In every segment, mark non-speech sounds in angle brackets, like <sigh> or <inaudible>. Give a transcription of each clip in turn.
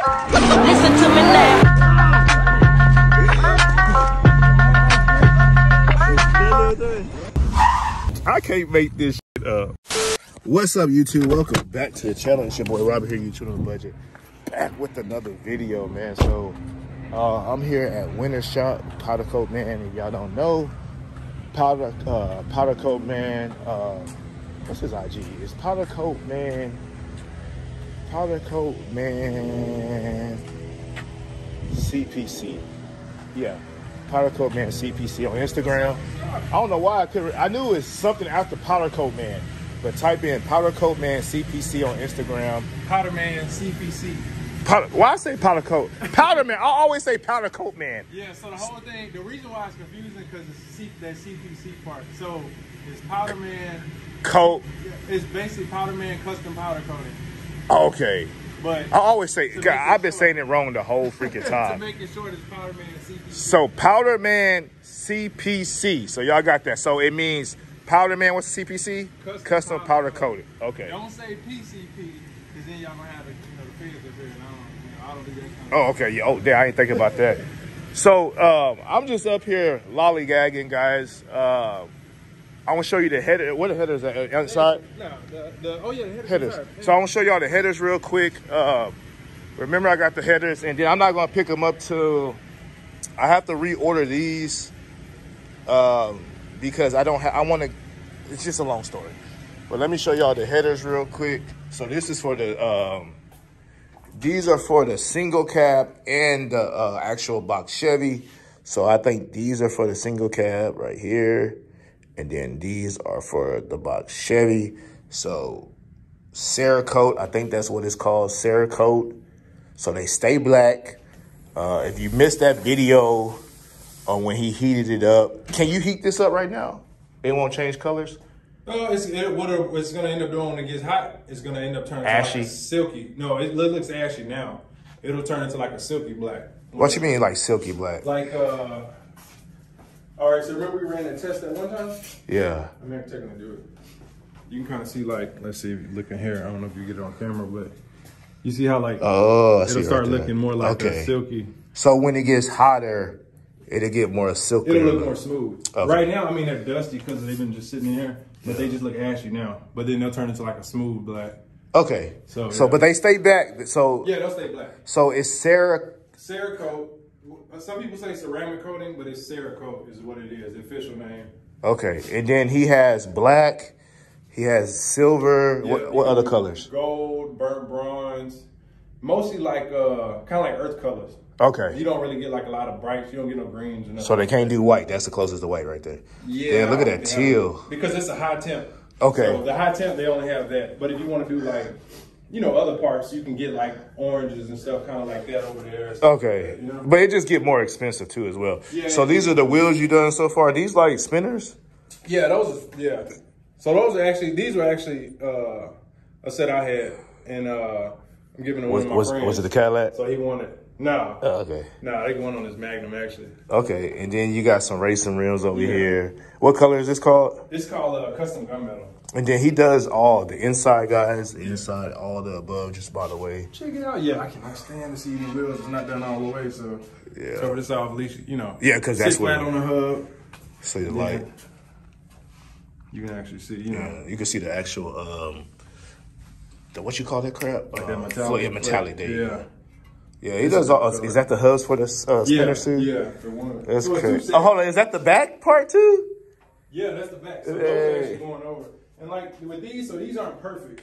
Listen to me now. I can't make this shit up. What's up, YouTube? Welcome back to the channel. It's your boy Robert here, YouTube on the budget. Back with another video, man. So, uh, I'm here at Winter Shop, Powder Coat Man. If y'all don't know, Powder uh, Powder Coat Man, uh, what's his IG? It's Powder Coat Man. Powder Coat Man CPC. Yeah. Powder Coat Man CPC on Instagram. I don't know why I could. I knew it was something after Powder Coat Man, but type in Powder Coat Man CPC on Instagram. Powder Man CPC. Powder, why I say Powder Coat? Powder Man. I always say Powder Coat Man. Yeah, so the whole thing, the reason why it's confusing because it's C, that CPC part. So it's Powder Man, Coat. it's basically Powder Man custom powder coating. Okay. But I always say. God, I've been short. saying it wrong the whole <laughs> freaking to time. make it short, it's Powder Man CPC. So Powder Man CPC. So y'all got that. So it means Powder Man. What's CPC? Custom Custom powder powder coated. Okay. Don't say PCP because then y'all gonna have the, you know, the feds up here, and I don't, you know, I don't do that kind of Oh, okay. Yeah. Oh, damn, I ain't thinking about that. <laughs> So um, I'm just up here lollygagging, guys. Um, I want to show you the header. What the headers at uh, inside? No, the, the, oh yeah, the headers. Headers. sorry. So I want to show y'all the headers real quick. Uh, remember, I got the headers, and then I'm not gonna pick them up till I have to reorder these um, because I don't have. I want to. It's just a long story. But let me show y'all the headers real quick. So this is for the. Um, these are for the single cab and the uh, actual box Chevy. So I think these are for the single cab right here. And then these are for the box Chevy. So Cerakote, I think that's what it's called, Cerakote. So they stay black. Uh, if you missed that video on when he heated it up, can you heat this up right now? It won't change colors? Oh, it's it, what it's gonna end up doing when it gets hot. It's gonna end up turning Ashy? like silky. No, it looks ashy now. It'll turn into like a silky black. What you mean like silky black? Like uh. All right, so remember we ran a test that one time. Yeah. I'm never taking to do it. You can kind of see like, let's see if you look in here. I don't know if you get it on camera, but you see how like Oh, I it'll start right there. looking more like okay. a silky. So when it gets hotter, it'll get more silky. It'll look more smooth. Okay. Right now, I mean they're dusty because they've been just sitting in here, but they just look ashy now. But then they'll turn into like a smooth black. Okay. So, So, yeah. but they stay back. So, Yeah, they'll stay black. so it's Sarah. Cerakote. Some people say ceramic coating, but it's Cerakote is what it is, the official name. Okay, and then he has black. He has silver. Yeah, what what other colors? Gold, burnt bronze, mostly like uh, kind of like earth colors. Okay. You don't really get like a lot of brights. You don't get no greens or nothing. So they can't do white. That's the closest to white right there. yeah, Damn, look at that teal. Because it's a high temp. Okay. So the high temp they only have that, but if you want to do like, you know, other parts, you can get like oranges and stuff, kind of like that over there. Okay. You know? But it just get more expensive too as well. Yeah. So these are the wheels you done so far. These like spinners? Yeah, those. Are, yeah. So those are actually these were actually uh, a set I had, and uh, I'm giving it to one Was of my was, friends. was it the Cadillac? So he wanted. No, Oh, okay. no, they won on his Magnum actually. Okay. And then you got some racing rims over Yeah. here. What color is this called? It's called uh, custom gunmetal. And then he does all the inside guys, the inside, all the above, just by the way. Check it out. Yeah, I cannot stand to see the wheels. It's not done all the way, so Yeah. cover this off at least. You know. Yeah, because that's sit flat what- on the hub. See the light. You can actually see. You know. Uh, you can see the actual um the what you call that crap? Like uh, that metallic. yeah, metallic. Yeah. Go. Yeah, he does all. Is that the hubs for the uh, spinner Yeah. suit? Yeah. For one. That's So crazy. Oh, hold on. Is that the back part too? Yeah, that's the back. So those Hey. are actually going over. And like with these, so these aren't perfect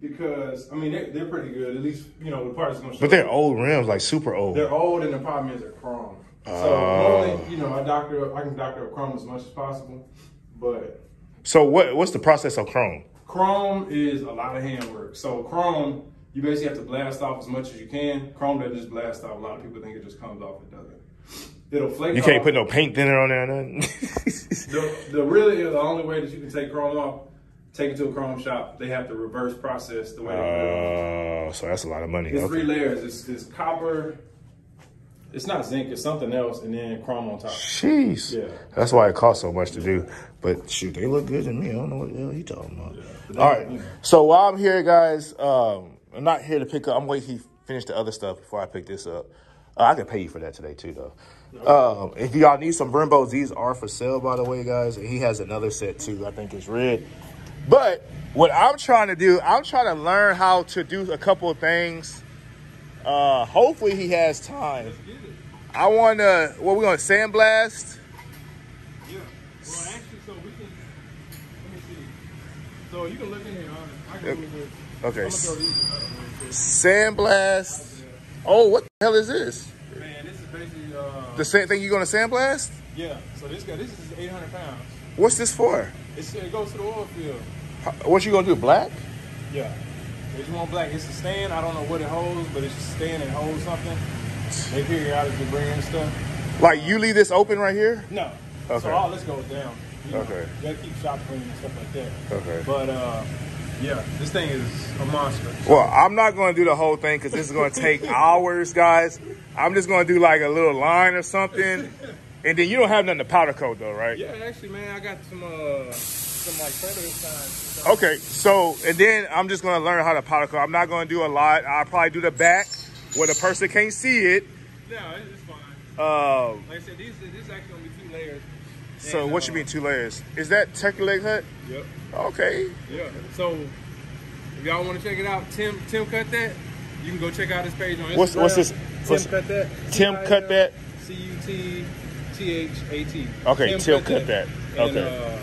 because I mean they're, they're pretty good. At least you know the part is going to show. But they're old rims, like super old. They're old, and the problem is they're chrome. So Oh. normally, you know, I doctor up, I can doctor up chrome as much as possible, but So what? What's the process of chrome? chrome is a lot of handwork. So chrome, you basically have to blast off as much as you can. Chrome doesn't just blast off. A lot of people think it just comes off. It doesn't. It'll flake. You can't off. put no paint thinner on there, or nothing. The, the really the only way that you can take chrome off, take it to a chrome shop. They have to reverse process the way. they do it. Oh, so that's a lot of money. It's three layers. It's, it's copper. It's not zinc. It's something else, and then chrome on top. Jeez. Yeah. That's why it costs so much to do. But shoot, they look good to me. I don't know what the hell he talking about. But All right. know. So while I'm here, guys, um, I'm not here to pick up. I'm waiting finish the other stuff before I pick this up. Uh, I can pay you for that today too, though. Um, if y'all need some Brembos, these are for sale, by the way, guys. And he has another set too. I think it's red. But what I'm trying to do, I'm trying to learn how to do a couple of things. Uh, hopefully he has time. I want to. What we going to sandblast? Yeah. Well, actually, so we can. Let me see. So you can look in here. huh? I can look with. Okay. I'm gonna throw these in. real quick. Sandblast. Oh, what the hell is this? Man, this is basically. Uh, The same thing you going to sandblast? yeah. So this guy, this is 800 pounds. What's this for? It's, it goes to the oil field. How- What you gonna do? Black? Yeah. They just want black. It's a stand. I don't know what it holds, but it's a stand and holds something. They periodically bring in stuff. Like you leave this open right here? No. Okay. So all this goes down. You know, Okay. You gotta keep shop clean and stuff like that. Okay. But uh, yeah, this thing is a monster. Well, I'm not gonna do the whole thing because this is gonna take <laughs> hours, guys. I'm just gonna do like a little line or something, and then you don't have nothing to powder coat though, right? Yeah, actually, man, I got some uh, some like feather signs. Okay, so and then I'm just gonna learn how to powder coat. I'm not gonna do a lot. I'll probably do the back where the person can't see it. No, it's fine. Um, Like I said, these this is actually gonna be two layers. So And, what you mean two layers? Is that turkey leg hut? Yep. Okay. Yeah. So if y'all want to check it out, Tim Tim cut that. You can go check out his page on Instagram. What's- what's this- Tim what's- cut that. Tim cut that? C U T T H A T. Okay, Tim cut that. And, Okay. Uh,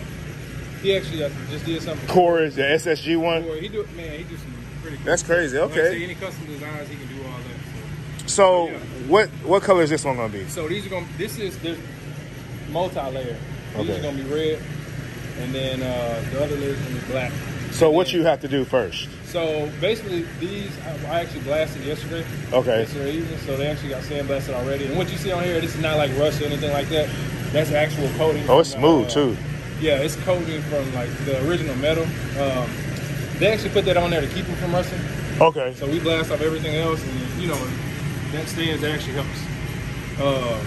he actually uh, just did something. Core is the SSG one. He do man. He do some pretty. Cool That's crazy. Like Okay. any custom designs, he can do all that. So Yeah. what what color is this one gonna be? So, so these are gonna. This is multi-layer. These Okay. are gonna be red, and then uh, the other layer is gonna be black. So what you have to do first? So basically, these I, I actually blasted yesterday. Okay. Yesterday evening, so they actually got sandblasted already. And what you see on here, this is not like rust or anything like that. That's actual coating. Oh, it's from, smooth uh, too. Yeah, it's coating from like the original metal. Um, they actually put that on there to keep them from rusting. Okay. So we blast off everything else, and you know that stands actually helps. Uh,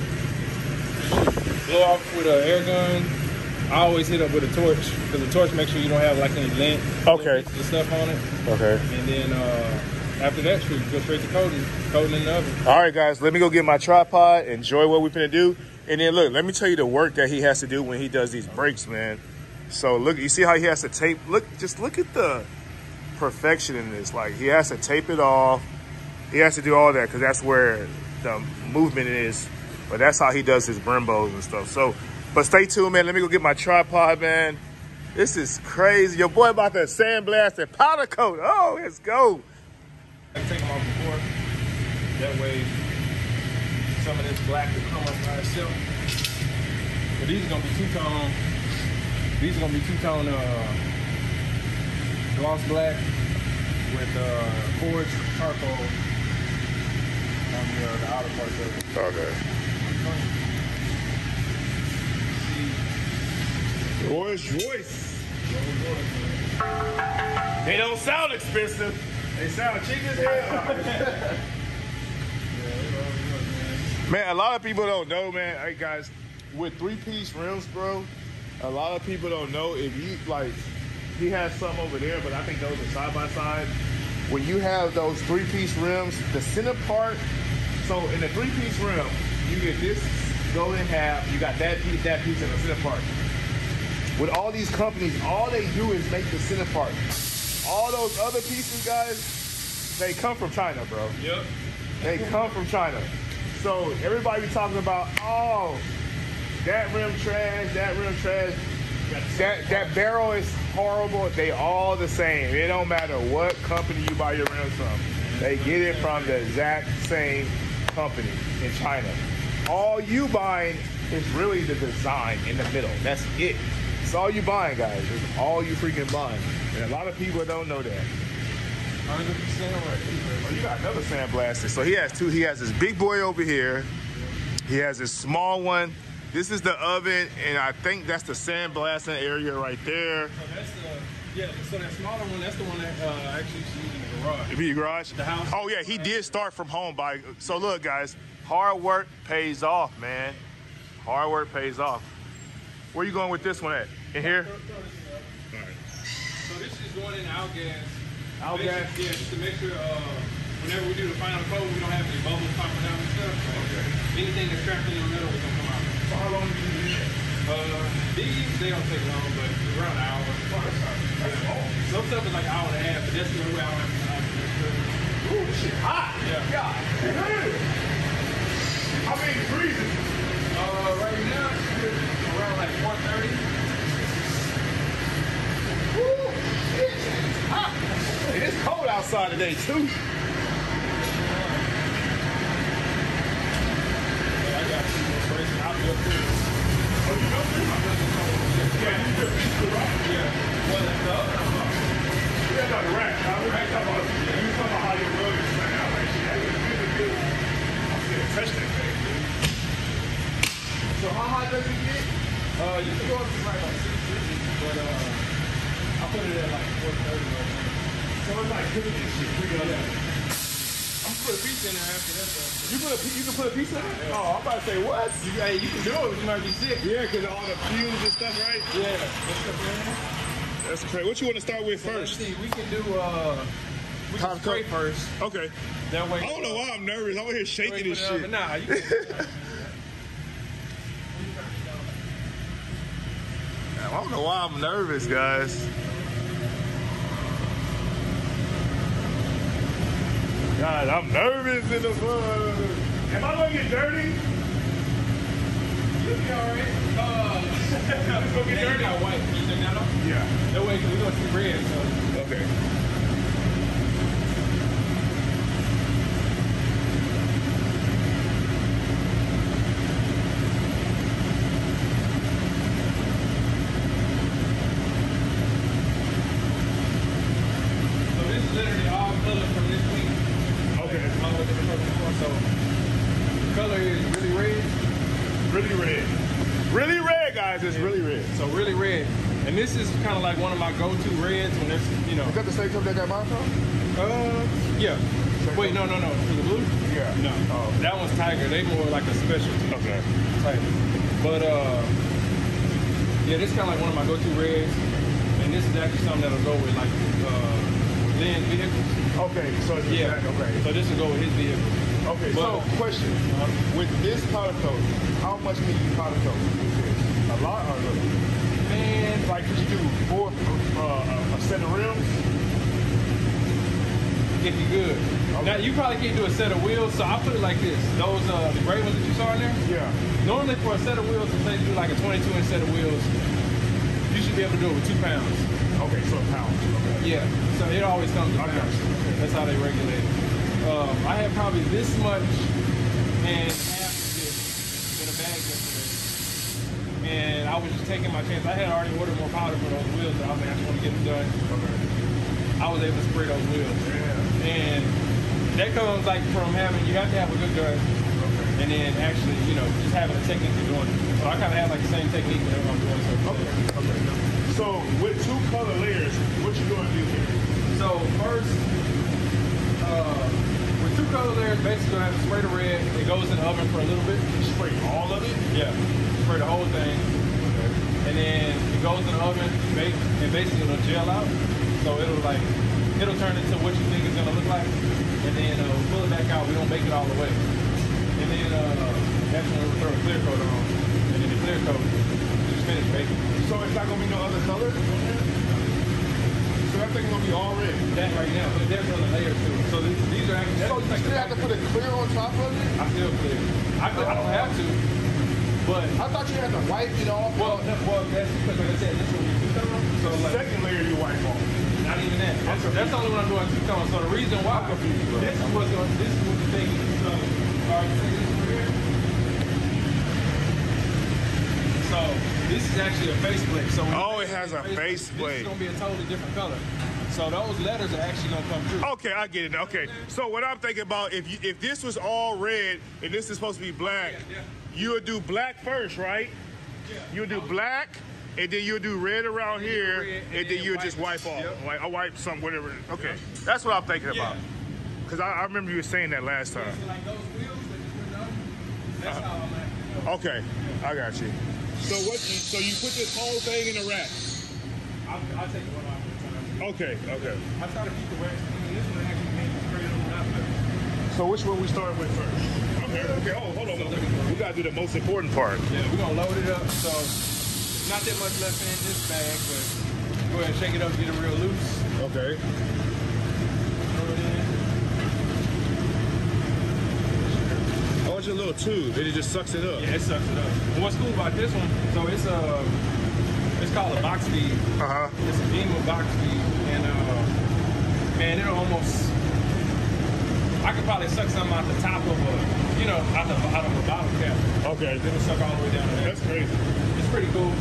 blow off with an air gun. I always hit up with a torch because the torch makes sure you don't have like any lint, Okay. the stuff on it. Okay. And then uh, after that, shoot, go straight to coating, coating in the oven. All right, guys. Let me go get my tripod. Enjoy what we're gonna do, and then look. Let me tell you the work that he has to do when he does these breaks, man. So look, you see how he has to tape. Look, just look at the perfection in this. Like he has to tape it off. He has to do all that because that's where the movement is. But that's how he does his Brembos and stuff. So, but stay tuned, man. Let me go get my tripod, man. This is crazy. Your boy about to sandblast and powder coat. Oh, let's go. I take them off before. That way, some of this black will come up by itself. But these are gonna be two tone. These are gonna be two tone uh, gloss black with uh, forged charcoal on the, uh, the outer part of it. Okay. Rolls Royce. They don't sound expensive. They sound cheap as hell. <laughs> man, a lot of people don't know, man. Hey guys, with three piece rims, bro, a lot of people don't know if you like he has some over there, but I think those are side by side. When you have those three piece rims, the center part, so in the three piece rim, you get this go in half, you got that piece, that piece, and the center part. With all these companies, all they do is make the center part. All those other pieces, guys, they come from China, bro. Yep. They come from China. So everybody be talking about, oh, that rim trash, that rim trash. That that barrel is horrible. They all the same. It don't matter what company you buy your rims from. They get it from the exact same company in China. All you buying is really the design in the middle. That's it. It's all you buying, guys. It's all you freaking buying. And a lot of people don't know that. 100% right. Oh, you got another sandblaster. So he has two. He has his big boy over here. He has his small one. This is the oven, and I think that's the sandblasting area right there. So that's the, yeah, so that smaller one, that's the one that uh, actually used in the garage. If you garage. The house. Oh yeah, he did start from home by. So look, guys, hard work pays off, man. Hard work pays off. Where you going with this one at? In here? So this is going in outgas. Outgas? Yeah, just to make sure uh, whenever we do the final coat, we don't have any bubbles popping out and stuff. Okay. anything that's trapped in the middle is gonna come out. So how long do you do that? Uh, these they don't take long, but around an hour. That's long. Some stuff is like an hour and a half, but that's the only way I don't have to. Ooh, this shit hot. Yeah. God damn. Degrees is it? Uh, right now it's around like 130. Ooh, shit. It's hot. It is cold outside today, too. So hot does it get? Uh, you can go up to right like 650, but uh, I put it at like 430 right now. So it's like cooking this shit. Got that. I'm put a piece in there after that though. You put a you can put a piece in it? Oh, I'm about to say what? You, hey, you can do it, but you might be sick. Yeah, because all the fumes and stuff, right? Yeah. What's up, man? That's crazy. What you want to start with Let's first? see, we can do uh, we Top can spray coat. first. Okay. That way. I don't know why I'm nervous. I'm over here shaking this shit. Nah, you I don't know why I'm nervous, guys. God, I'm nervous in the mud. Am I gonna get dirty? You'll be alright. Uh, <laughs> <laughs> It's gonna get dirty. got white. Can you take that off? Yeah. That way, 'cause we gonna see red, so. Okay. So this is literally all color from this week. Okay. All the different colors before. So the color is really red. Really red. Really red, guys. It's really red. So really red. And this is kind of like one of my go-to reds when there's, you know. Is that the same company that got mine from? Uh, yeah. Wait, no, no, no. For the blue? Yeah. No. Oh. That one's Tiger. They more like a specialty Okay. type. But uh, yeah, this kind of like one of my go-to reds. And this is actually something that'll go with like uh, Lynn's vehicles. Okay. So it's Yeah. exact- Okay. So this will go with his vehicle. Okay. But- so question: With this powder coat, how much can you powder coat? with this? A lot or a little? Man, Like, could you do four uh, a set of rims? if you good. Now you probably can't do a set of wheels, so I put it like this. Those uh the gray ones that you saw in there. Yeah. Normally for a set of wheels, if they do like a 22 inch set of wheels, you should be able to do it with two pounds. Okay, so a pound. Okay. Yeah. So it always comes pounds. Okay. That's how they regulate it. Um, I had probably this much and half of this in a bag yesterday. And I was just taking my chance. I had already ordered more powder for those wheels, and I was like, I just want to get them done. Okay. I was able to spray those wheels. Yeah. And that comes like from having, you have to have a good gun, Okay. and then actually, you know, just having a technique for doing it. So I kind of have like the same technique whenever I'm doing something. Okay. Okay. So with two color layers, what you gonna do here? So first, uh, two color layers, basically have to spray the red. It goes in the oven for a little bit. Spray all of it? Yeah. Spray the whole thing. Okay. And then it goes in the oven, bake, and basically it'll gel out. So it'll like, it'll turn into what you think it's gonna look like. And then uh, we'll pull it back out. We don't bake it all the way. And then uh, that's when we throw a clear coat on. And then the clear coat, just finish baking. So it's not gonna be no other color? Thing's gonna be all red. That right now, but there's other layers too. So these, these are actually, So you like still have to put a clear on top of it? I still clear. I, I don't have to, but I thought you had to wipe it off. well, no, well, that's because like I said, this will be two tone. So like, Second layer you wipe off. not even that. That's, that's only when I'm doing two tone. So the reason why this is what's going, this is what the thing is. So, all right, see this over here? So this is actually a face plate. So Oh, it has a this face is gonna be a totally different color. So those letters are actually gonna come through. Okay, I get it. Okay, so what I'm thinking about if you if this was all red and this is supposed to be black, Yeah, yeah. you would do black first, right? Yeah. You'll do black, and then you'll do red around And here, red, and, and then then you'll just wipe off. Yep. Like I wipe some whatever. Okay, Yep. that's what I'm thinking about. Yeah. Cause I, I remember you were saying that last time. So like wheels you put on, that's uh-huh. how I'm at. Okay, I got you. So what? So you put this whole thing in a rack? I'll, I'll take one off at a time. Okay, okay. I try to keep the wax clean. This one actually came straight on the top of. So which one we start with first? Okay, okay. Oh, hold on. We gotta do the most important part. Yeah, we're gonna load it up. So not that much left in this bag, but go ahead and shake it up, get it real loose. Okay. Throw it in. Oh, it's a little tube. and It just sucks it up. Yeah, it sucks it up. And what's cool about this one? So it's a, it's called a box feed. Uh huh. It's a Gema box feed, and uh, man, it'll almost. I could probably suck something out the top of a, you know, out the out of a bottle cap. Okay. It'll suck all the way down to there. That's crazy. It's pretty cool.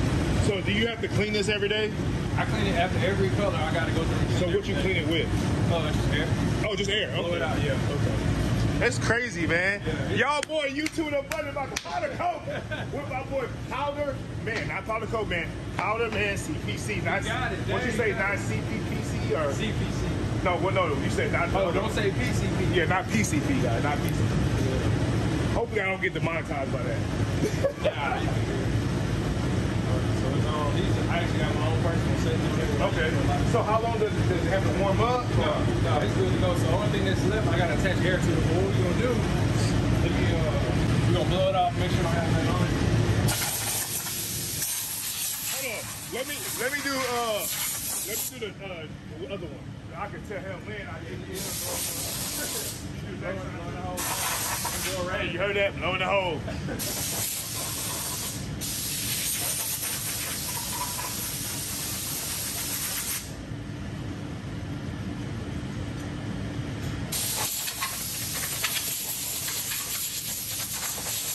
So do you have to clean this every day? I clean it after every color. I gotta go through. So what you clean it with? Oh, it's just air. Oh, just air. Blow it out. Yeah. Okay. That's crazy, man. Y'all boy, you two done running about the powder coat. with my boy Powder, man, not powder coat, man. Powder man, CPC. Not, got it, What you say, not CPPC or? CPC. No, well, no, you said not. Oh, don't say PCP. Yeah, not PCP, guys, not PCP. Hopefully I don't get demonetized by that. <laughs> Nah, you can do it. So it's on. These are, I actually got my own personal setting on it. Okay. So how long does it, does it have to warm up? No, no, it's good to go. So the only thing that's left, I gotta attach air to it. But what we're gonna do, let me, uh, we're gonna blow it off, make sure I have nothing on it. Hold on. Let me let me do uh let me do the uh the other one. I can tell him when I did it. You do next time. Hey, you heard that? Blow in the hole.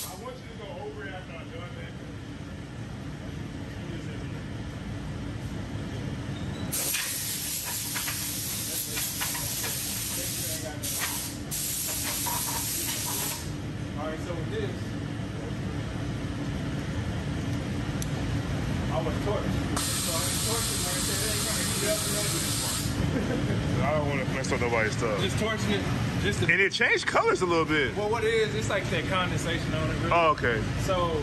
I want you to go over it after I'm done, man. Do this every day. All right, so with this, I was torched. So I was torching when I said, hey, trying to heat up and all this part. I don't want stuff. Just torching it, just to, And it changed colors a little bit. well, what it is, it's like that condensation on it. Really. Oh, okay. So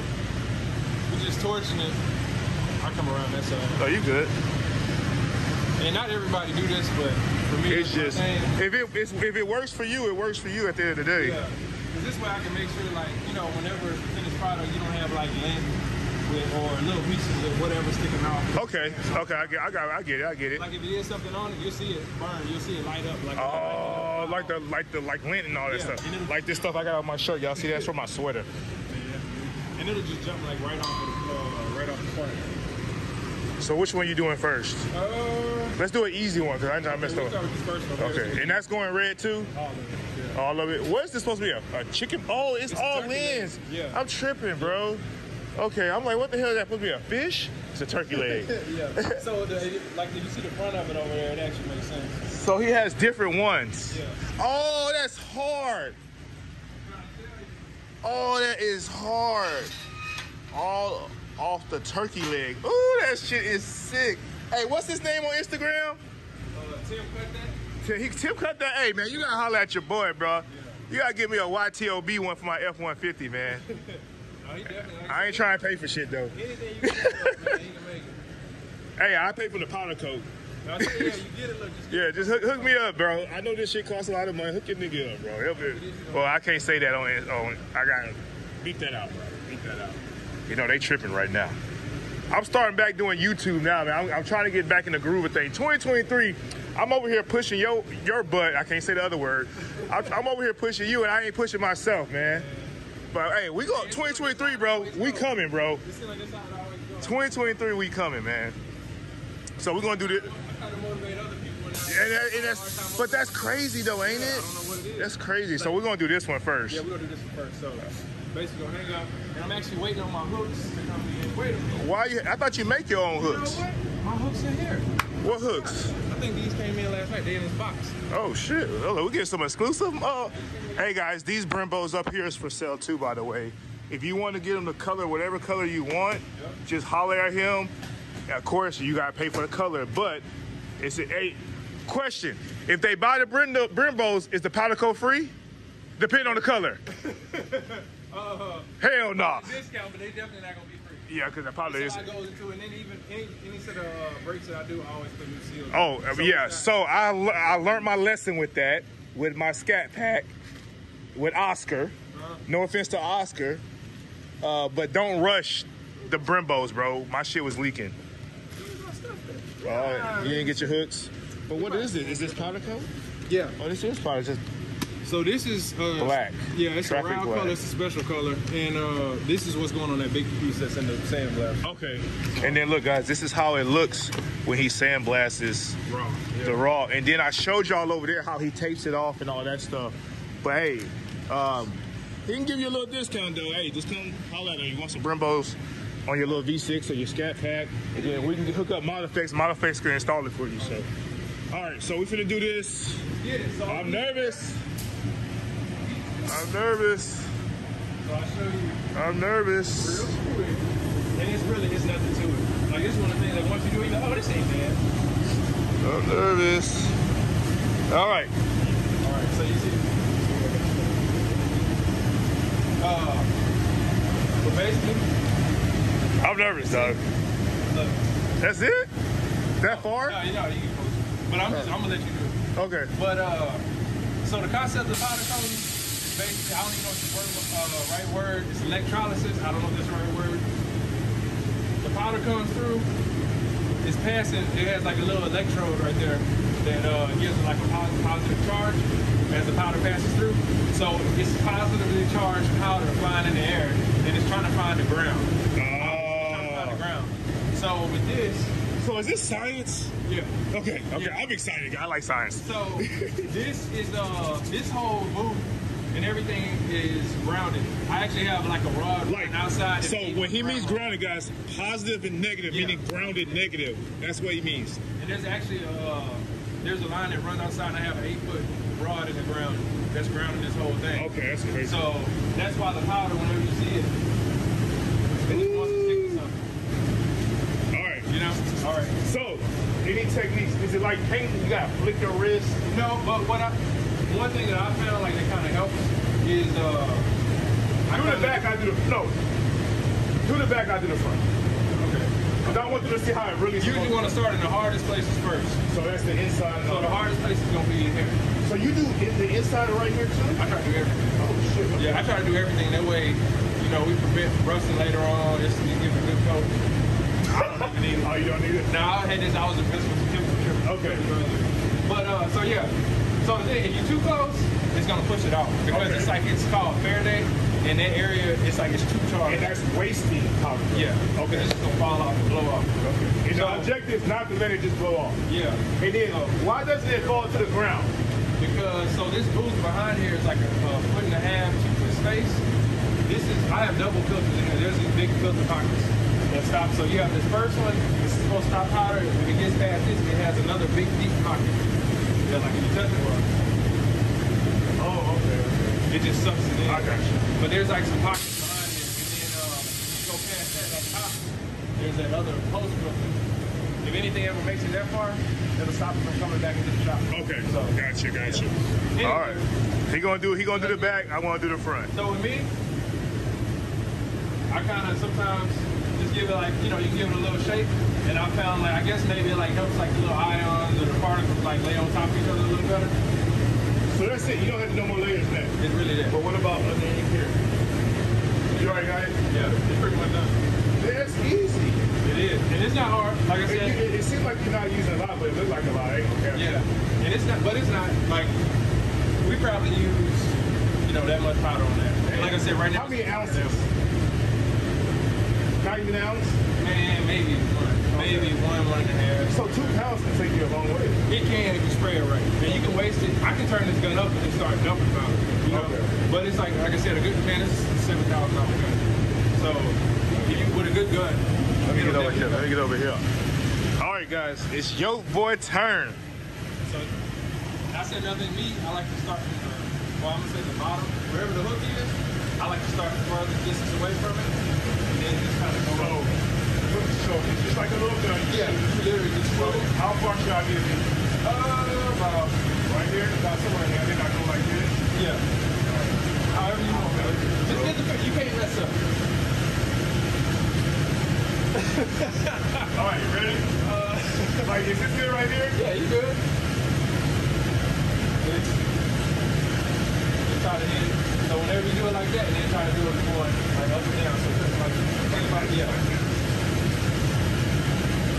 we're just torching it. I come around that side. Oh, you good? And not everybody do this, but for me, It's just if it it's, if it works for you, it works for you at the end of the day. Yeah. Because this way I can make sure, like, you know, whenever it's finished product, you don't have like lint with or little pieces of whatever sticking off. Okay, okay, I get, I got, it, I get it, I get it. Like if it is something on it, you'll see it burn. You'll see it light up. Like Oh, like the like the like lint and all that Yeah, stuff. Like this stuff I got on my shirt. Y'all see that's from my sweater. and it'll just jump like right off of the uh, right off the front. So which one you doing first? Uh, Let's do an easy one because I I messed start up. with this first one. Okay, and that's going red too. all of it. Yeah. All of it. What is this supposed to be? A, a chicken? Oh, it's, It's all lens. yeah. I'm tripping, bro. Okay, I'm like, what the hell is that supposed to be? A fish? It's a turkey leg. <laughs> yeah. So the, like if you see the front of it over there, it actually makes sense. so he has different ones. Yeah. Oh, that's hard. Oh, that is hard. All off the turkey leg. Ooh, that shit is sick. Hey, what's his name on Instagram? Uh, Tim cut that. Tim, he, Tim cut that. Hey, man, you gotta holler at your boy, bro. You gotta give me a YTOB one for my F-150, man. <laughs> Oh, definitely. I ain't trying to pay for shit, though. anything you can do, man, he can make it. Hey, I pay for the powder coat. Yeah, you get it. Look, just Yeah, just hook, hook me up, bro. I know this shit costs a lot of money. Hook your nigga up, bro. Help it. Well, I can't say that on. on oh, I gotta beat that out, bro. Beat that out. You know they tripping right now. I'm starting back doing YouTube now, man. I'm, I'm trying to get back in the groove of things. 2023, I'm over here pushing your your butt. I can't say the other word. I'm, I'm over here pushing you, and I ain't pushing myself, man. But hey, we go 2023, bro. We coming, bro. it seems like that's how it always goes. 2023, we coming, man. So we're gonna do this. I try to motivate other people. And, And, that, and that's, but that's crazy though, ain't I don't it? know what it is. That's crazy. So we're gonna do this one first. Yeah, we're gonna do this one first. So basically, gonna hang up, and I'm actually waiting on my hooks to come in. Wait a minute. Why you? I thought you make your own You know hooks. My hooks are here. What hooks? I think these came in last night. They in this box. Oh shit! Oh, we get some exclusive. Uh, hey guys, these Brembos up here is for sale too. By the way, if you want to get them the color, whatever color you want, just holler at him. Of course, you gotta pay for the color, but it's a hey, question: If they buy the Brim- Brimbos, is the powder coat free? Depending on the color. <laughs> Uh, Hell no. discount, but they definitely not gonna be. Yeah, because the powder So is. I goes into and then even any, any set of uh, breaks that I do, I always put new seals. Oh So yeah, so I I learned my lesson with that with my scat pack. with Oscar. No offense to Oscar, uh, but don't rush the Brimbos, bro. My shit was leaking. Oh, you didn't get your hooks. But what is it? Is this powder coat? Yeah. Oh, this is powder. Just So this is uh, Black. Yeah, it's Traffic a round black. color. It's a special color, and uh, this is what's going on that big piece that's in the sandblast. okay. And then look, guys, this is how it looks when he sandblasts Raw. Yeah. the raw. And then I showed y'all over there how he tapes it off and all that stuff. But hey, um, he can give you a little discount though. Hey, just come holler at him. You want some Brembos? on your little V6 or your Scat Pack? And then we can hook up Modifex. Modifex can install it for you. So, all right. So we finna do this. Yeah, so I'm nervous. I'm nervous. I'll show you I'm nervous. real quick, and it's really it's nothing to it. Like it's one of the things that once you do, it, you know, oh, this ain't bad. I'm nervous. All right. All right, so you see. Uh, so basically, I'm nervous, dog. look. That's it? That far? No, you know, you can post. But I'm just, I'm gonna let you do it. Okay. But uh, so the concept of powder coating, basically, I don't even know if the word, uh, right word. It's electrolysis. I don't know if that's the right word. The powder comes through. It's passing. It has like a little electrode right there that uh, gives it like a positive, positive charge as the powder passes through. So it's positively charged powder flying in the air, and it's trying to find the ground. To find the Oh. ground. So with this, So is this science? yeah. Okay, okay. Yeah. I'm excited. I like science. So this is uh this whole booth and everything is grounded. I actually have like a rod Like right outside. So when he means grounded, guys, positive and negative, Yeah. meaning grounded negative. That's what he means. and there's actually uh there's a line that runs outside and I have an eight foot rod in the ground that's grounding this whole thing. Okay, that's crazy. So that's why the powder, whenever you see it, it just wants to stick to something. All right. You know? All right. So, any techniques? Is it like painting? You got to flick your wrist. No, but what I one thing that I found like that kind of helps is uh I Do the back, I do the no. Do the back, I do the front. Okay. Cause I want you to see how it really. You usually want to start in the hardest places first. So that's the inside. So the hardest place is gonna be in here. So you do in the inside right here too? I try to do everything. Oh shit. okay. Yeah, I try to do everything. That way, you know, we prevent rusting later on. Just to give a good coat. I don't need it. Oh, you don't need it. Now I had this. I was a physical chemical trip. Okay. But uh, so yeah. So if you're too close, it's gonna push it off because Okay. it's like it's called Faraday, and that area it's like it's too charged. And that's wasting powder. yeah. Okay. It's just gonna fall off and blow off. Okay. And So- the objective is not to let it just blow off. Yeah. And then, why doesn't it fall to the ground? because so this booth behind here is like a, a foot and a half, two foot space. This is I have double filters in here. There's these big filter pockets that stop. So you have this first one. This is supposed to stop powder. When it gets past this, it has another big deep pocket. Yeah, like touch it, Oh, okay. okay. it just sucks it in. I got you. But there's like some pockets behind here, and then uh, you go past that, that top. There's that other post filter. If anything ever makes it that far, it'll stop it from coming back into the shop. Okay. So, Gotcha, gotcha. anyway, All right. He gonna do he gonna do the back, I wanna do the front. So with me, I kind of sometimes give it like, you know, you give it a little shape. And I found like, I guess maybe it like helps like the little ions or the particles like lay on top of each other a little better. So that's it. You don't have to do no more layers now. It's really that. But what about underneath here? You already got it? Yeah, it's pretty much done. That's easy. It is. And it's not hard. Like I It, said, it, it seems like you're not using a lot, but it looks like a lot. I ain't gonna care. yeah. And it's not, but it's not like, we probably use, you know, that much powder on that. And like I said, right now. How many ounces? Not even an ounce? Man, maybe one. Maybe one, one and a half. So two pounds can take you a long way. It can if you spray it right. And you can waste it. I can turn this gun up and just start dumping powder. You know? Okay. But it's like like I said, a good man, this is a seven thousand dollar gun. So if you with a good gun, Let me get over here. Let me get over here. All right, guys. It's your boy turn. So I said nothing me, I like to start from the well I'm gonna say the bottom, wherever the hook is, I like to start the furthest distance away from it. Then just kind of go So, over. so it's just like a little gun. Yeah, literally just So how far should I be? Uh about Right here? about somewhere in there. I I go like this. Yeah. However you want, man. Just get the you can't mess up. All right, you ready? Uh, like, is this good right here? Yeah, you good. Try to hit it. maybe do it like that and then try to do it more like up and down. So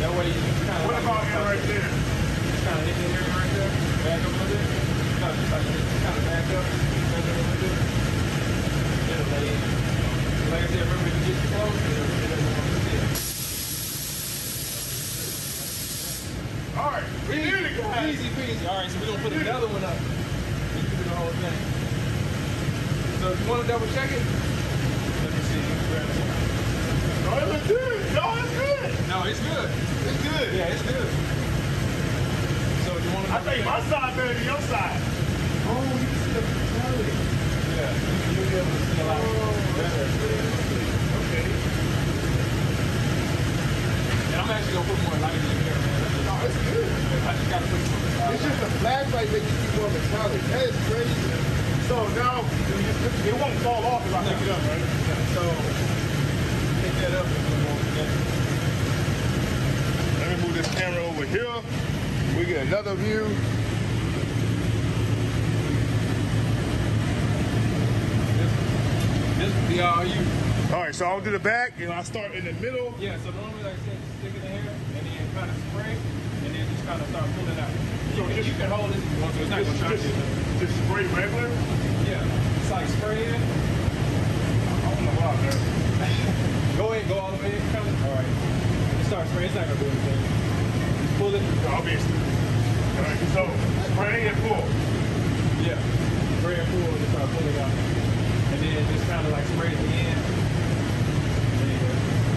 That way you kind of. What about right there? Kind of hit the area right there. Back up a little bit. No, just like kind of back up. Back up a little bit. It'll lay in. Like I said, remember if you get close, it'll. All right, we did it. Easy peasy. All right, so we're gonna put another one up. Do the whole thing. So if you want to double check it, let me see. Grab it. Oh, it looks good. No, it's good. No, it's good. It's good. Yeah, it's good. So you want to? I think my side better than your side. Oh, you can see the brutality. Yeah, you- you'll be able to see a lot better. Okay. And I'm actually gonna put more light in here, man. No, it's good. I just gotta put some. Uh, it's just the flashlight that you keep more metallic. That is crazy. So now it won't fall off if I pick it up, right? So pick that up and put more together. Let me move this camera over here. We get another view. This would be all you. All right, so I'll do the back, and I'll start in the middle. Yeah, so normally, like I said, just stick in the hair and then kind of spray and then just kind of start pulling out. You, So can, just- you can hold this if you want to. It's not Just, going to touch you. just spray regular. Yeah, it's like spraying. I don't know why, man. Go ahead, go all the way. All right. Just start spraying. It's not going to do anything. Just pull it. Obviously. All right, so spray and pull. Yeah. Spray and pull and just start pulling out. And then just kind of like spray at the end.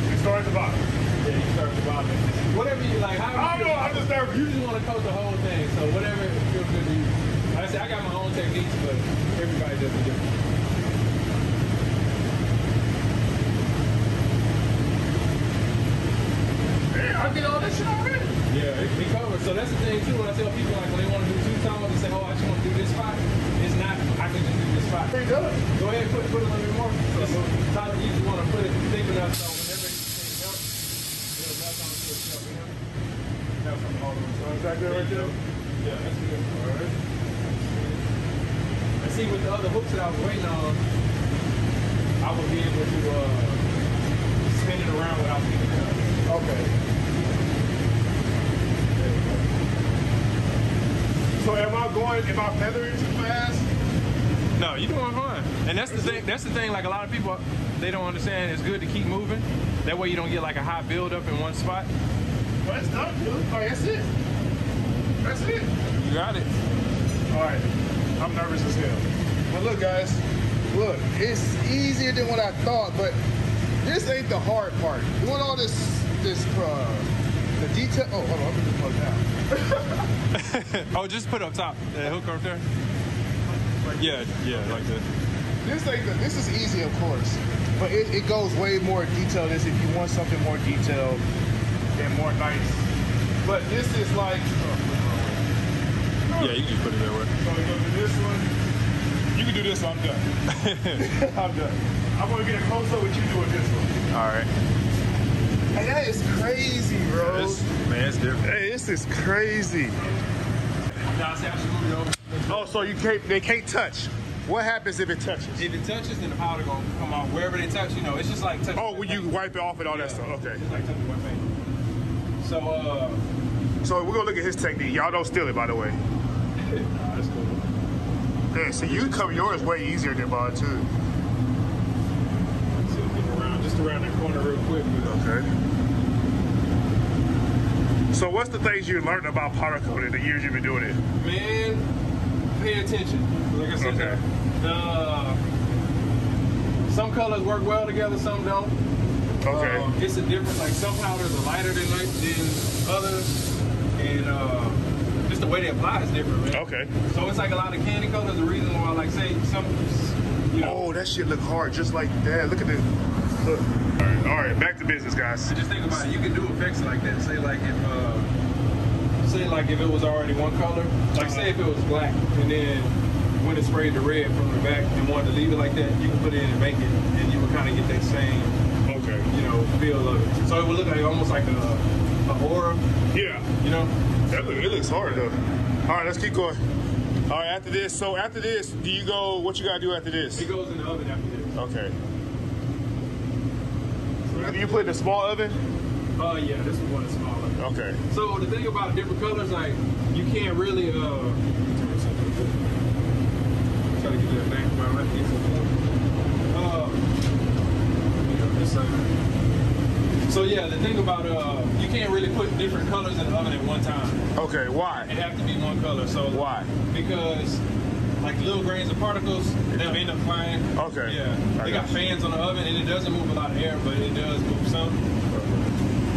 You start at the bottom. Yeah, you start at the bottom. Whatever you like. I you don't know. I'm just nervous. You just want to coat the whole thing. So whatever feels good to you. Like I said, I got my own techniques, but everybody does it different. I did all this shit already. Yeah, it, it covers. So that's the thing too. When I tell people like when they want to do two tones and say, "Oh, I just want to do this spot," it's not. I can just do this spot. Pretty good. Go ahead and put put a little bit more. So, Tyler, you just want to put it thick enough so whenever you say melt, it'll melt onto the shelf. You know? Melt from all over. So Is that good right there? Yeah, that's good. All right. And see, with the other hooks that I was waiting on, I would be able to uh, spin it around without picking it up. Okay. So am I going, am I feathering too fast? No, you're doing fine. And that's the thing. That's the thing. Like a lot of people, they don't understand. It's good to keep moving. That way, you don't get like a high buildup in one spot. Well, it's done, dude. All right, that's it. That's it. You got it. All right. I'm nervous as hell. But look, guys. Look, it's easier than what I thought, but this ain't the hard part. Doing all this, this, uh, the detail. Oh, hold on. Let me just plug down. <laughs> <laughs> Oh, just put up top. The hook up there. Yeah, yeah, like that. This the, this is easy, of course, but it, it goes way more detailed. This if you want something more detailed and more nice. But this is like. Oh, yeah, you can just put it that way. So we go to this one. You can do this one. I'm done. <laughs> I'm done. I'm gonna get a close up with you doing this one. All right. Hey, that is crazy, bro. It's, man, it's different. hey, this is crazy. Now, see, I should move it over. Oh, so you can't? They can't touch. What happens if it touches? If it touches, then the powder gonna come out wherever they touch. You know, it's just like touching. Oh, when you wipe it off and all that stuff. Okay. It's like touching one thing. So, uh, So we're gonna look at his technique. Y'all don't steal it, by the way. <laughs> nah, that's cool. Yeah, so you cover yours way easier than mine too. Just around that corner real quick. Okay. So what's the things you learned about powder coating the years you've been doing it? Man, pay attention. Like I said, Okay. the, some colors work well together, some don't. Okay. Um, it's a different, like some powders are lighter than than others, and uh, just the way they apply is different, man. Okay. So it's like a lot of candy colors. The reason why, like, say some, you know, Oh, that shit look hard, just like that. Look at this. Look. All right, all right, back to business, guys. Just think about it. You can do effects like that. Say like if, uh, say like if it was already one color. Like say if it was black and then when it sprayed the red from the back and wanted to leave it like that, you can put it in and make it, and you would kind of get that same, Okay. you know, feel of it. So it would look like almost like a, a aura, Yeah. you know. That look, it looks hard though. All right, let's keep going. All right, after this, so after this, do you go? What you gotta do after this? It goes in the oven after this. Okay. Do you put in a small oven? Oh yeah, this is one that's smaller. Okay. So the thing about different colors, like you can't really uh try to get that right here. Uh, you know, this side. so yeah, the thing about uh you can't really put different colors in the oven at one time. Okay. Why? It have to be one color. So Why? Because like little grains of particles, they'll end up flying. Okay. Yeah. I They got got fans on the oven and it doesn't move a lot of air, but it does move some.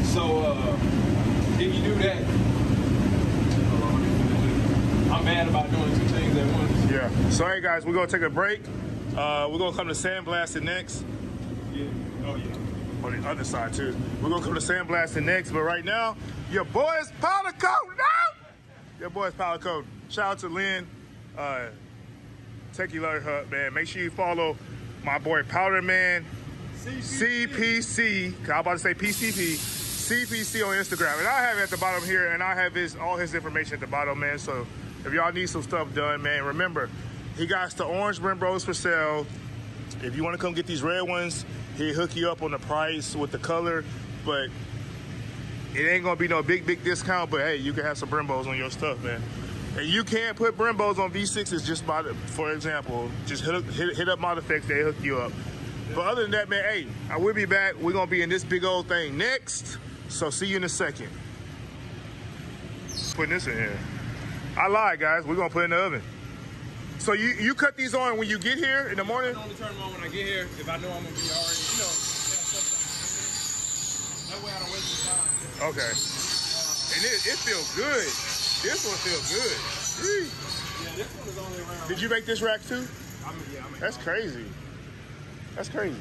So uh, if you do that, I'm mad about doing two things at once. Yeah. So hey guys, we're gonna take a break. Uh, we're gonna come to sandblasting next. Yeah. Oh yeah. on the other side too. We're gonna come to sandblasting next, but right now, your boy is powder coat. No, your boy is powder coat. Shout out to Lynn. Uh, Tequila Hut, man. Make sure you follow my boy Powder Man CPC. 'cause I was about to say PCP. CPC on Instagram, and I have it at the bottom here, and I have his all his information at the bottom, man. So if y'all need some stuff done, man, remember he got the orange Brembos for sale. If you want to come get these red ones, he'll hook you up on the price with the color, but it ain't gonna be no big, big discount. But hey, you can have some Brembos on your stuff, man. And you can't put Brembos on V6s just by, the, for example, just hit, up- hit, hit up Modifex, they hook you up. But other than that, man, hey, I will be back. We're gonna be in this big old thing next. So see you in a second. Putting this in here. I lied, guys. We're gonna put it in the oven. So you you cut these on when you get here in the morning? I only turn them on when I get here if I know I'm gonna be already, you know. That way I don't waste the time. Okay. And it, it feels good. This one feels good. Jeez. Yeah, this one is only around. Did you make this rack too? I mean, yeah, I That's crazy. That's crazy.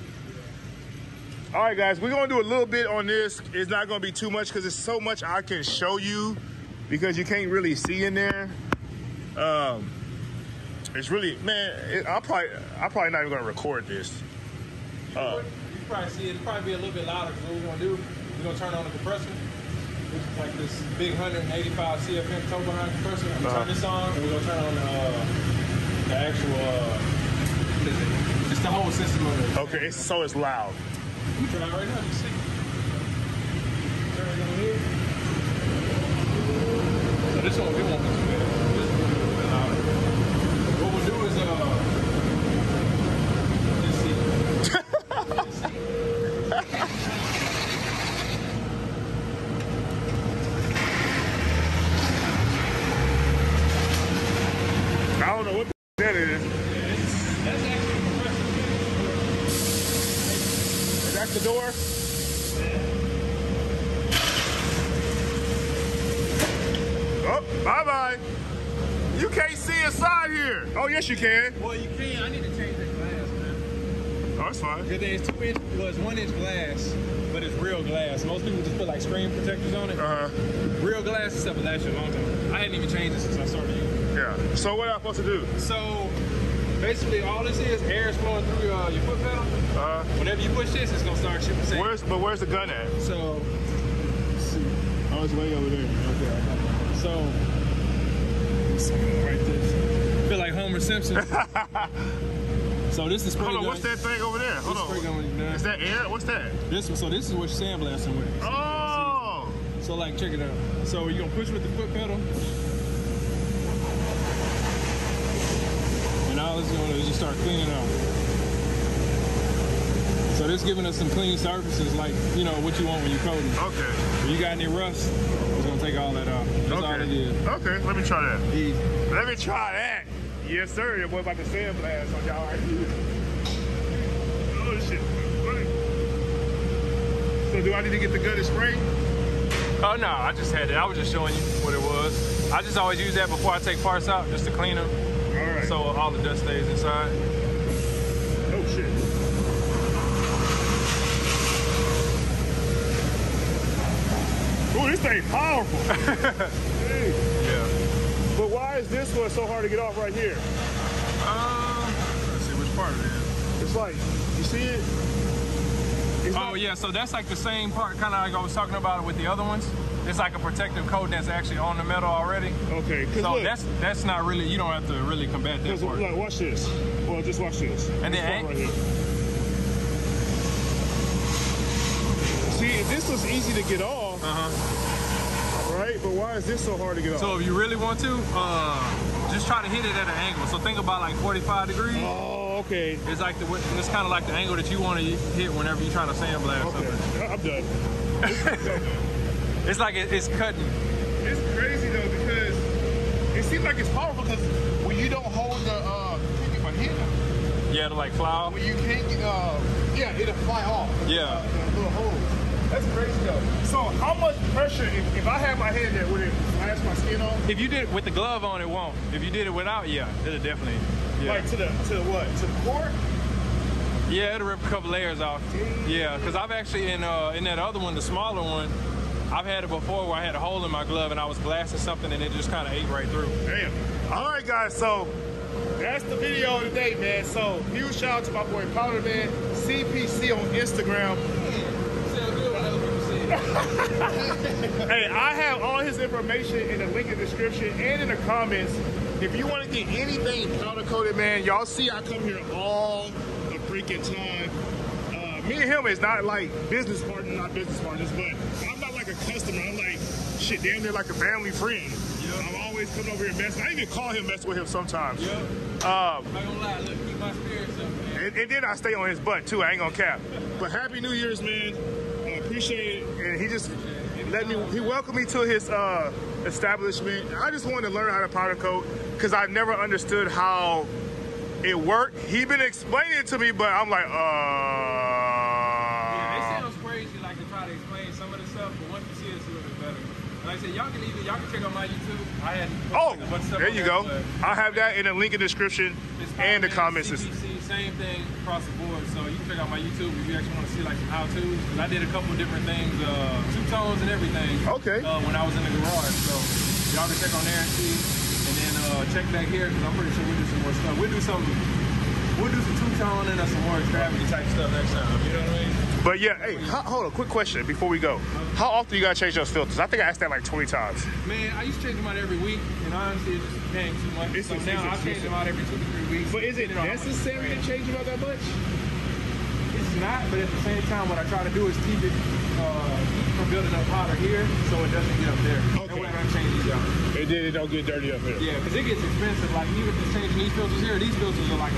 All right, guys, we're gonna do a little bit on this. It's not gonna be too much because it's so much I can show you because you can't really see in there. Um, it's really, man. It, I'll probably, I'm probably not even gonna record this. Uh, you probably see it. It'll probably be a little bit louder because what we're gonna do, we're gonna turn on the compressor. Like this big 185 CFM tow behind compressor. I'm gonna Uh-huh. turn this on and we're gonna turn on the, uh, the actual, uh? It's the whole system of it. okay, it's, so it's loud. We turn it right now, you see. Turn it on here. So this one, it won't be too bad. This one will be a little bit louder. What we'll do is, uh, just see. Just see. I don't know what the that is. That's actually The door. Oh, bye bye. You can't see inside here. Oh, yes, you can. Well, you can. I need to change that glass, man. Oh, that's fine. Because it's two inch, well, it's one inch glass, but it's real glass. Most people just put like screen protectors on it. Uh, huh. Real glass stuff will last you a long time. I hadn't even changed it since I started using it. yeah. So what am I supposed to do? So basically, all this is air is flowing through uh, your foot pedal. Uh, Whenever you push this, it's gonna start shooting sand. where's but where's the gun at? So, let's see. Oh, it's way over there. Okay. So, let's see, right this. feel like Homer Simpson. <laughs> so this is Hold on, gun. what's that thing over there? Hold This on. when you're done. Is that air? What's that? This one. so this is what you're sandblasting with. Oh, So like check it out. So you're gonna push with the foot pedal. And all it's gonna do is just start cleaning out. So this giving us some clean surfaces like, you know, what you want when you're coating. okay. If you got any rust, it's gonna take all that out. That's all it Okay. Okay, let me try that. Easy. Let me try that. Yes, sir. Your boy about to sandblast on y'all right here. Oh shit. So do I need to get the gun and spray? Oh no, I just had it. I was just showing you what it was. I just always use that before I take parts out just to clean them All right. so all the dust stays inside. oh shit. Ooh, this thing powerful. <laughs> Yeah. But why is this one so hard to get off right here? Um, let's see which part it is. It's like, you see it? It's Oh not- yeah, so that's like the same part, kind of like I was talking about with the other ones. it's like a protective coat that's actually on the metal already. Okay, So look, that's that's not really you don't have to really combat that part. look, watch this. Well, just watch this. And This then right here. See, if this was easy to get off, Uh-huh. right? But why is this so hard to get off? So if you really want to, uh, just try to hit it at an angle. So think about like 45 degrees. oh, okay. It's like the it's kind of like the angle that you want to hit whenever you're trying to sandblast Okay, something. I'm done. <laughs> It's like it, it's cutting. It's crazy though because it seems like it's powerful because when you don't hold the uh, can't get my hand out. Yeah, to like fly off. when you can't uh, yeah, it'll fly off. Yeah. Uh, the little hole. That's crazy though. So how much pressure if, if I have my hand there would it blast my skin off? If you did it with the glove on, it won't. If you did it without, yeah, it'll definitely. Yeah. Like to the to what? To the core? Yeah, it'll rip a couple layers off. Yeah, because I've actually in uh, in that other one, the smaller one, I've had it before where I had a hole in my glove and I was blasting something and it just kind of ate right through. Damn. All right, guys. So that's the video of the day, man. So huge shout out to my boy Powder Man CPC on Instagram. <laughs> Hey, I have all his information in the link in the description and in the comments. If you want to get anything powder coated, man, y'all see I come here all the freaking time. Uh, me and him is not like business partners, not business partners, but I'm not like a customer. I'm like shit, damn near like a family friend. I'm always coming over here messing. I even call him mess with him sometimes. Yep. Um, I'm not lie, look, keep my spirits up, man. and, and then I stay on his butt too. I ain't gonna cap. <laughs> But happy New Year's, man. I appreciate it. And he just let me. He welcomed me to his uh, establishment. I just wanted to learn how to powder coat because I never understood how it worked. He been explaining it to me, but I'm like, Yeah, it uh. sounds crazy like to try to explain some of the stuff, but once you see it, it's a little bit better. Like I said, y'all can even y'all can check out my YouTube. I had Oh, a bunch of stuff there you go. but I have that in the link in the description and the comments. CPC, same thing across the board. So you can check out my YouTube if you actually want to see like some how-tos. Because I did a couple different things, uh, two tones and everything. Okay. Uh, when I was in the garage, so y'all can check on there and see. And then uh, check back here because I'm pretty sure we'll do some more stuff. We'll do some. We'll do some two-tone and uh, some more extravagant type stuff next time. You know what I mean? But yeah, hey, ho- hold on. Quick question before we go. How often you gotta change those filters? I think I asked that like 20 times. Man, I used to change them out every week, and honestly, it just became too much. It's so ex- now I change them out every two to three weeks. But is it depending on how much necessary to change them out that much? It's not, but at the same time, what I try to do is keep it uh, from building up hotter here, so it doesn't get up there. That Okay. way I change these out. It did. It don't get dirty up here. Yeah, because it gets expensive. Like even just changing these filters here, these filters are like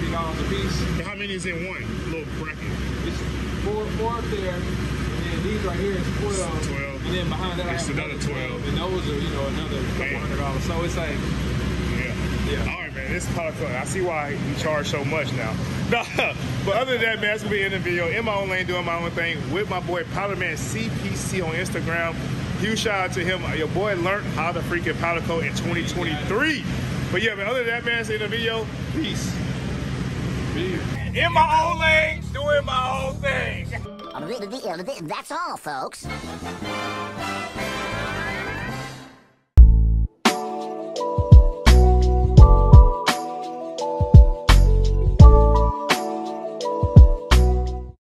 $130 a piece. How many is in one little bracket? It's four, four up there, and then these right here is 12. 12. And then behind that, It's have another 12. And those are, you know, another couple hundred dollars. So it's like, Yeah. Yeah. All right, man. This is product fun. I see why you charge so much now. <laughs> No, but other than that, man, that's gonna be in the video. In my own lane, doing my own thing with my boy Powder Man CPC on Instagram. Huge shout out to him. Your boy learned how to freaking powder coat in 2023. But yeah, man. Other than that, man, that's of the video. Peace. In my own lane, doing my own thing. That's all, folks.